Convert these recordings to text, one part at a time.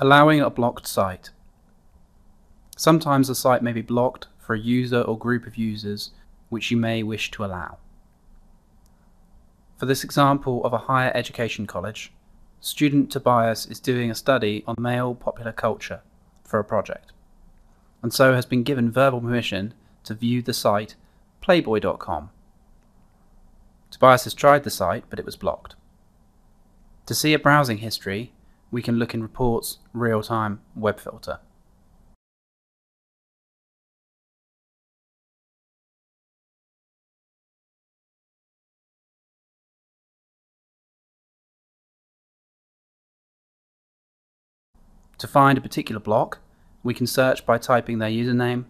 Allowing a blocked site. Sometimes a site may be blocked for a user or group of users which you may wish to allow. For this example of a higher education college, student Tobias is doing a study on male popular culture for a project, and so has been given verbal permission to view the site playboy.com. Tobias has tried the site, but it was blocked. To see a browsing history, we can look in Reports Real-Time Web Filter. To find a particular block, we can search by typing their username,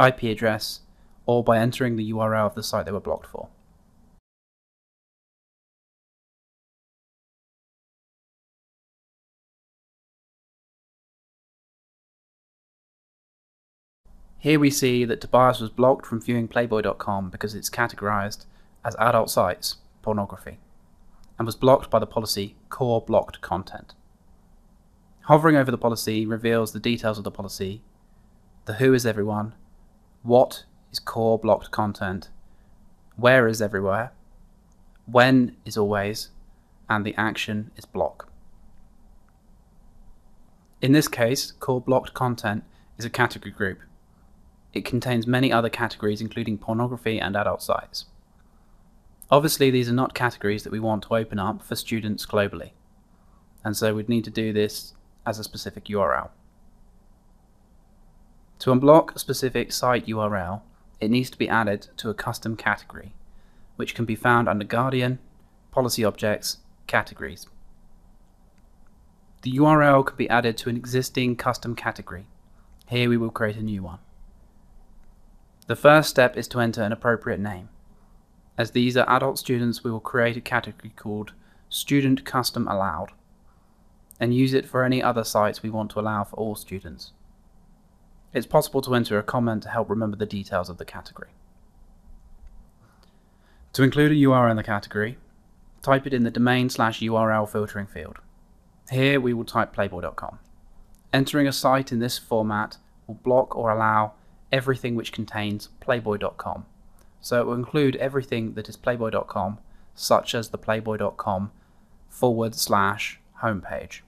IP address, or by entering the URL of the site they were blocked for. Here we see that Tobias was blocked from viewing Playboy.com because it's categorized as adult sites, pornography, and was blocked by the policy Core Blocked Content. Hovering over the policy reveals the details of the policy, the who is everyone, what is core blocked content, where is everywhere, when is always, and the action is block. In this case, core blocked content is a category group it contains many other categories including pornography and adult sites. Obviously these are not categories that we want to open up for students globally, and so we'd need to do this as a specific URL. To unblock a specific site URL, it needs to be added to a custom category, which can be found under Guardian, Policy Objects, Categories. The URL can be added to an existing custom category. Here we will create a new one. The first step is to enter an appropriate name. As these are adult students, we will create a category called Student Custom Allowed and use it for any other sites we want to allow for all students. It's possible to enter a comment to help remember the details of the category. To include a URL in the category, type it in the domain slash URL filtering field. Here we will type playboy.com. Entering a site in this format will block or allow everything which contains playboy.com. So it will include everything that is playboy.com, such as the playboy.com forward slash homepage.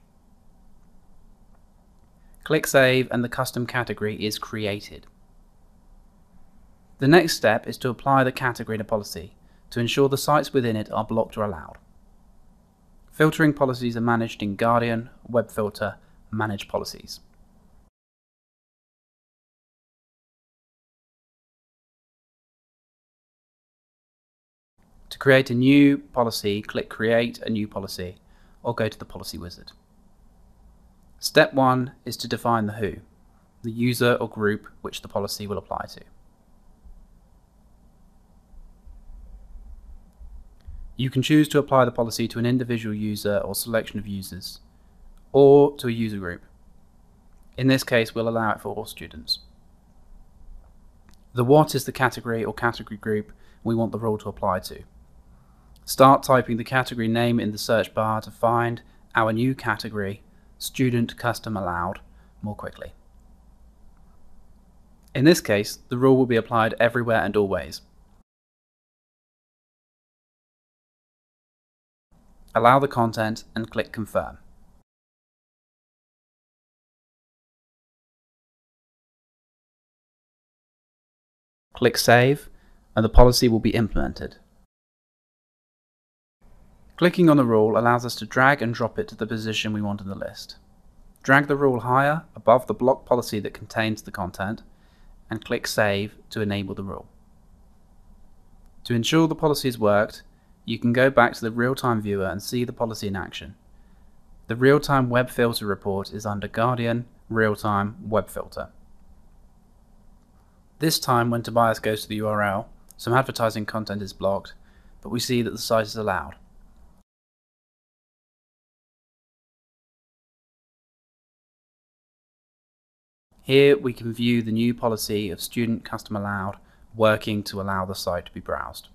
Click Save and the custom category is created. The next step is to apply the category to a policy to ensure the sites within it are blocked or allowed. Filtering policies are managed in Guardian, Web Filter, Manage Policies. To create a new policy, click Create a new policy, or go to the Policy Wizard. Step 1 is to define the who, the user or group which the policy will apply to. You can choose to apply the policy to an individual user or selection of users, or to a user group. In this case, we'll allow it for all students. The what is the category or category group we want the rule to apply to. Start typing the category name in the search bar to find our new category, Student Custom Allowed, more quickly. In this case, the rule will be applied everywhere and always. Allow the content and click Confirm. Click Save and the policy will be implemented. Clicking on the rule allows us to drag and drop it to the position we want in the list. Drag the rule higher above the block policy that contains the content and click Save to enable the rule. To ensure the policy has worked, you can go back to the real-time viewer and see the policy in action. The real-time web filter report is under Guardian Real-Time Web Filter. This time when Tobias goes to the URL, some advertising content is blocked, but we see that the site is allowed. Here we can view the new policy of student custom allowed working to allow the site to be browsed.